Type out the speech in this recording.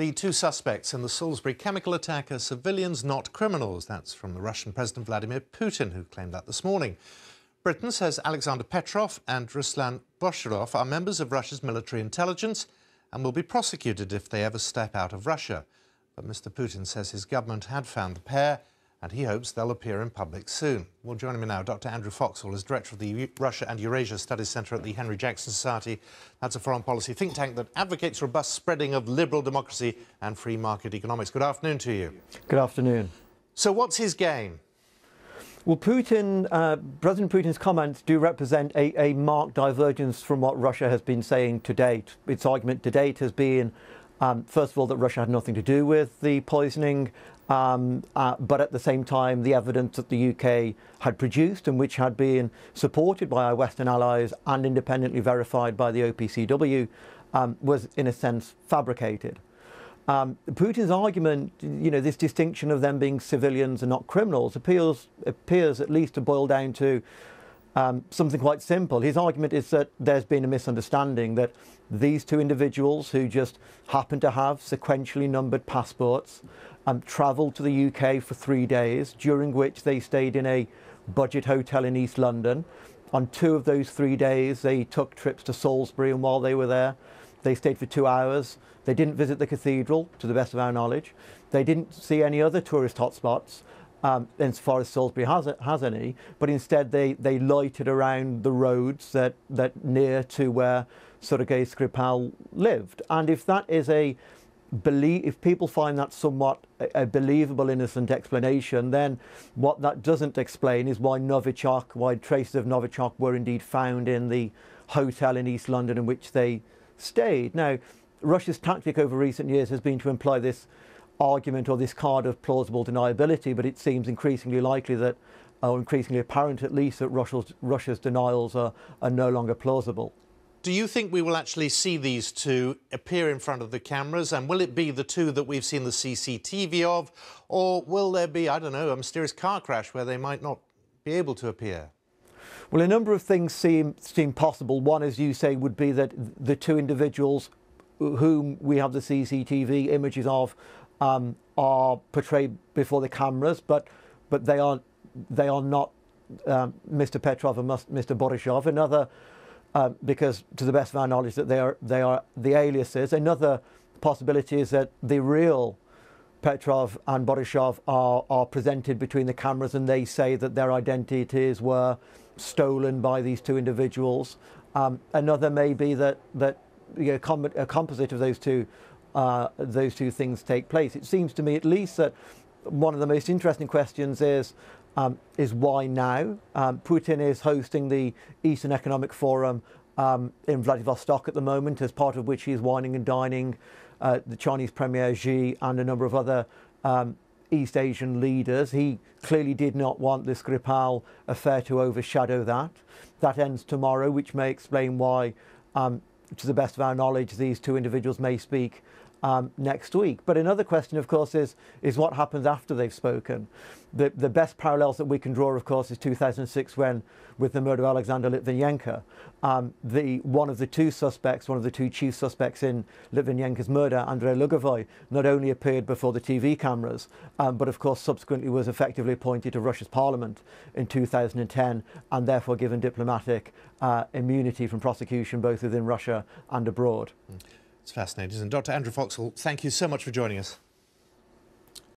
The two suspects in the Salisbury chemical attack are civilians, not criminals. That's from the Russian President Vladimir Putin, who claimed that this morning. Britain says Alexander Petrov and Ruslan Boshirov are members of Russia's military intelligence and will be prosecuted if they ever step out of Russia. But Mr. Putin says his government had found the pair and he hopes they'll appear in public soon. Well, joining me now, Dr. Andrew Foxall is director of the Russia and Eurasia Studies Centre at the Henry Jackson Society. That's a foreign policy think tank that advocates robust spreading of liberal democracy and free market economics. Good afternoon to you. Good afternoon. So, what's his game? Well, Putin, uh, President Putin's comments do represent a, a marked divergence from what Russia has been saying to date. Its argument to date has been um, first of all, that Russia had nothing to do with the poisoning, um, uh, but at the same time, the evidence that the UK had produced and which had been supported by our Western allies and independently verified by the OPCW um, was, in a sense, fabricated. Um, Putin's argument, you know, this distinction of them being civilians and not criminals appears, appears at least to boil down to um, something quite simple. His argument is that there's been a misunderstanding that these two individuals who just happen to have sequentially numbered passports um, travelled to the UK for three days, during which they stayed in a budget hotel in East London. On two of those three days, they took trips to Salisbury, and while they were there, they stayed for two hours. They didn't visit the cathedral, to the best of our knowledge. They didn't see any other tourist hotspots um, insofar as Salisbury has, has any, but instead they, they lighted around the roads that, that near to where Sergei Skripal lived. And if that is a believe, if people find that somewhat a, a, believable, innocent explanation, then what that doesn't explain is why Novichok, why traces of Novichok were indeed found in the hotel in East London in which they stayed. Now, Russia's tactic over recent years has been to imply this argument or this card of plausible deniability, but it seems increasingly likely that, or increasingly apparent at least, that Russia's, Russia's denials are, are no longer plausible. Do you think we will actually see these two appear in front of the cameras? And will it be the two that we've seen the CCTV of? Or will there be, I don't know, a mysterious car crash where they might not be able to appear? Well, a number of things seem, seem possible. One, as you say, would be that the two individuals whom we have the CCTV images of um, are portrayed before the cameras, but but they are they are not um, Mr. Petrov and Mr. Borisov. Another, uh, because to the best of our knowledge, that they are they are the aliases. Another possibility is that the real Petrov and Borisov are are presented between the cameras, and they say that their identities were stolen by these two individuals. Um, another may be that that you know, a composite of those two uh, those two things take place. It seems to me, at least, that one of the most interesting questions is um, is why now? Um, Putin is hosting the Eastern Economic Forum um, in Vladivostok at the moment, as part of which he is wining and dining uh, the Chinese Premier Xi and a number of other um, East Asian leaders. He clearly did not want the Skripal affair to overshadow that. That ends tomorrow, which may explain why um, to the best of our knowledge, these two individuals may speak um, next week. But another question, of course, is, is what happens after they've spoken. The, the best parallels that we can draw, of course, is 2006 when, with the murder of Alexander Litvinenko, um, the, one of the two suspects, one of the two chief suspects in Litvinenko's murder, Andrei Lugovoy, not only appeared before the TV cameras, um, but of course subsequently was effectively appointed to Russia's parliament in 2010 and therefore given diplomatic uh, immunity from prosecution both within Russia and abroad. Mm. It's fascinating. And Dr. Andrew Foxall, thank you so much for joining us.